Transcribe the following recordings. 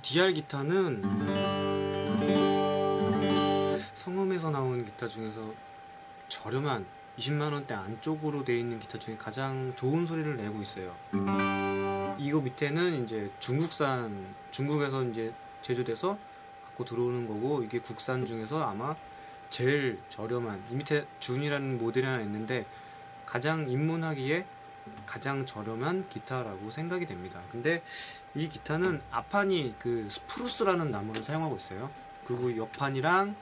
DR 기타는 성음에서 나온 기타 중에서 저렴한 20만 원대 안쪽으로 되어 있는 기타 중에 가장 좋은 소리를 내고 있어요. 이거 밑에는 이제 중국산 중국에서 이제 제조돼서 갖고 들어오는 거고 이게 국산 중에서 아마 제일 저렴한 이 밑에 준이라는 모델이 하나 있는데 가장 입문하기에 가장 저렴한 기타라고 생각이 됩니다. 근데 이 기타는 앞판이 그 spruce라는 나무를 사용하고 있어요. 그리고 옆판이랑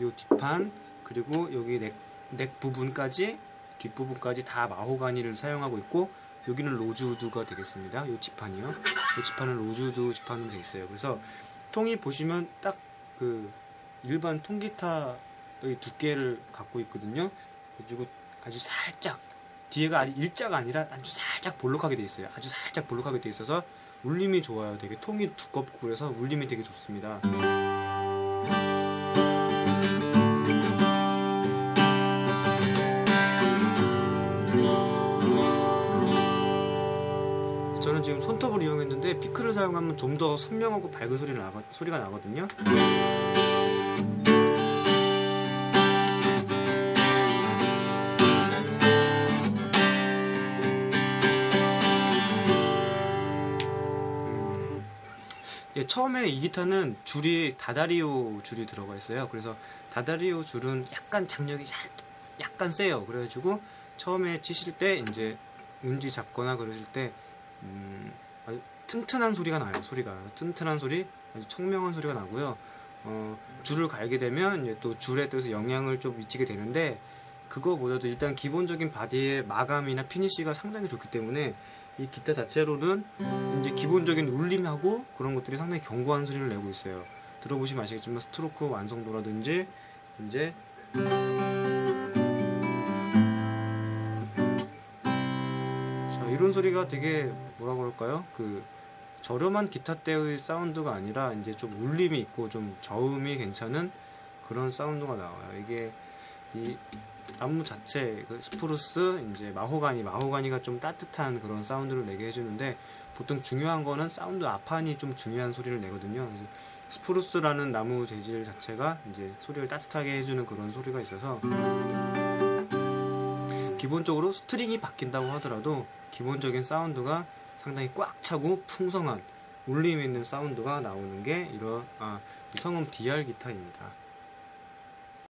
요 뒷판 그리고 여기 넥, 넥 부분까지 뒷부분까지 다 마호가니를 사용하고 있고 여기는 로즈우드가 되겠습니다. 요 지판이요. 요 지판은 로즈우드 지판으로 되어 있어요. 그래서 통이 보시면 딱 그 일반 통기타의 두께를 갖고 있거든요. 그리고 아주 살짝 뒤에가 아니- 일자가 아니라 아주 살짝 볼록하게 돼 있어요. 아주 살짝 볼록하게 돼 있어서 울림이 좋아요. 되게 통이 두껍고 그래서 울림이 되게 좋습니다. 저는 지금 손톱을 이용했는데 피크를 사용하면 좀 더 선명하고 밝은 소리 나, 소리가 나거든요. 처음에 이 기타는 줄이 다다리오 줄이 들어가 있어요. 그래서 다다리오 줄은 약간 장력이 살, 약간 세요. 그래가지고 처음에 치실 때 이제 운지 잡거나 그러실 때 음, 아주 튼튼한 소리가 나요. 소리가 튼튼한 소리, 아주 청명한 소리가 나고요. 어, 줄을 갈게 되면 이제 또 줄에 따라서 영향을 좀 미치게 되는데 그거보다도 일단 기본적인 바디의 마감이나 finish가 상당히 좋기 때문에 이 기타 자체로는 이제 기본적인 울림하고 그런 것들이 상당히 견고한 소리를 내고 있어요. 들어보시면 아시겠지만 스트로크 완성도라든지 이제 자, 이런 소리가 되게 뭐라 그럴까요? 그 저렴한 기타 때의 사운드가 아니라 이제 좀 울림이 있고 좀 저음이 괜찮은 그런 사운드가 나와요. 이게 이 나무 자체 그 spruce 이제 마호가니 마호가니가 좀 따뜻한 그런 사운드를 내게 해주는데 보통 중요한 거는 사운드 앞판이 좀 중요한 소리를 내거든요. spruce라는 나무 재질 자체가 이제 소리를 따뜻하게 해주는 그런 소리가 있어서 기본적으로 스트링이 바뀐다고 하더라도 기본적인 사운드가 상당히 꽉 차고 풍성한 울림 있는 사운드가 나오는 게 이런 아, 이 성음 DR 기타입니다.